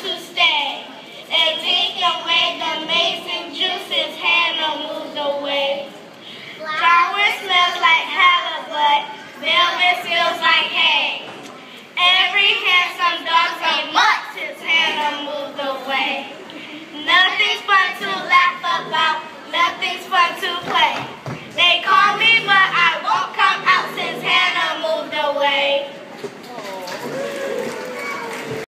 Peace.